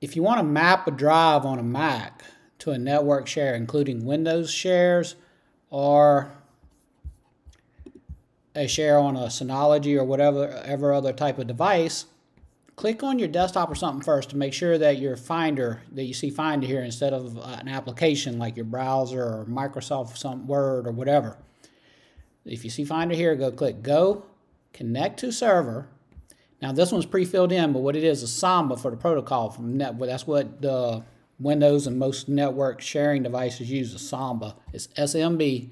if you want to map a drive on a Mac to a network share, including Windows shares or a share on a Synology or whatever ever other type of device, click on your desktop or something first to make sure that your Finder, that you see Finder here instead of uh, an application like your browser or Microsoft some Word or whatever. If you see Finder here, go click Go, Connect to Server. Now this one's pre-filled in, but what it is is Samba for the protocol from net. That's what the Windows and most network sharing devices use. A Samba. It's SMB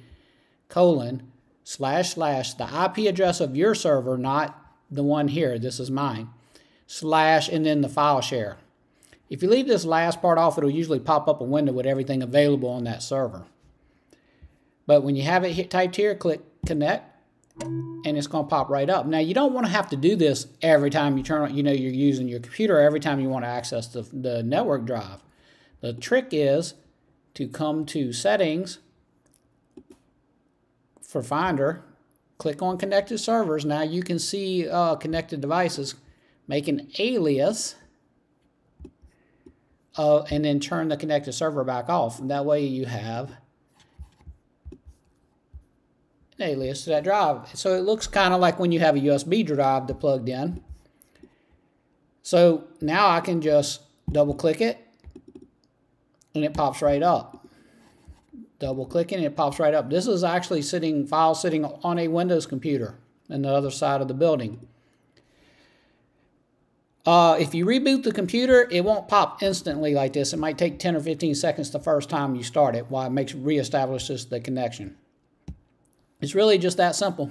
colon slash slash the IP address of your server, not the one here. This is mine. Slash and then the file share. If you leave this last part off, it'll usually pop up a window with everything available on that server. But when you have it hit, typed here, click connect and it's going to pop right up. Now you don't want to have to do this every time you turn on, you know, you're using your computer, every time you want to access the, the network drive. The trick is to come to settings for Finder, click on connected servers. Now you can see uh, connected devices, make an alias, uh, and then turn the connected server back off. And that way you have alias to that drive. So it looks kind of like when you have a USB drive that plugged in. So now I can just double click it and it pops right up. Double clicking it pops right up. This is actually sitting file sitting on a Windows computer in the other side of the building. Uh, if you reboot the computer, it won't pop instantly like this. It might take 10 or 15 seconds the first time you start it while it makes reestablishes the connection. It's really just that simple.